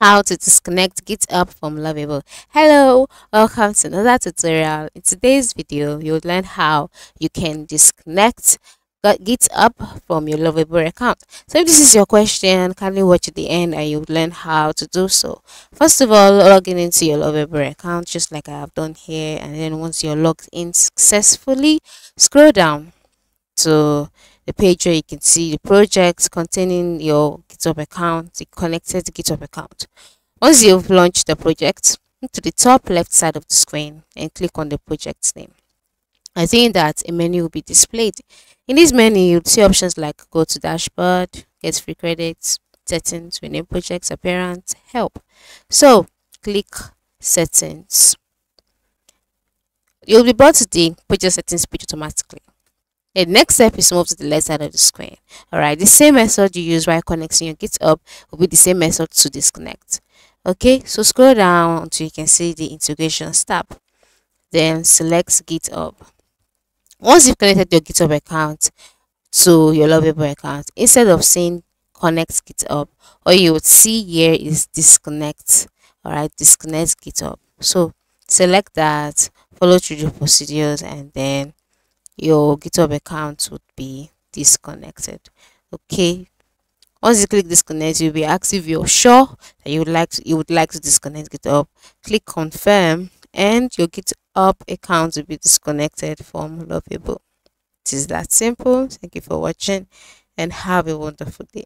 how to disconnect github from lovable. Hello welcome to another tutorial. In today's video you'll learn how you can disconnect github from your lovable account. So if this is your question kindly watch the end and you'll learn how to do so. First of all logging into your lovable account just like i have done here. And then once you're logged in successfully scroll down to the page where you can see the projects containing your GitHub account, the connected GitHub account. Once you've launched the project, to the top left side of the screen and click on the project's name. I think that a menu will be displayed. In this menu, you'll see options like go to dashboard, get free credits, settings, rename projects, appearance, help. So click settings. You'll be brought to the project settings page automatically. The next step is move to the left side of the screen. Alright, the same method you use while connecting your GitHub will be the same method to disconnect. Okay, so scroll down until you can see the integration tab. Then select GitHub. Once you've connected your GitHub account to your Lovable account, instead of saying connect GitHub, all you would see here is disconnect. Alright, disconnect GitHub. So select that, follow through the procedures, and then your github account would be disconnected. Okay? Once you click disconnect you'll be asked if you're sure that you would like to you would like to disconnect github. Click confirm and your github account will be disconnected from lovable. It is that simple. Thank you for watching and have a wonderful day